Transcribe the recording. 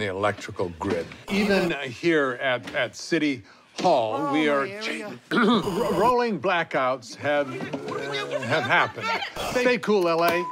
the electrical grid. Even here at, at City Hall, Oh, we are rolling blackouts have uh, have happened. Stay cool, LA.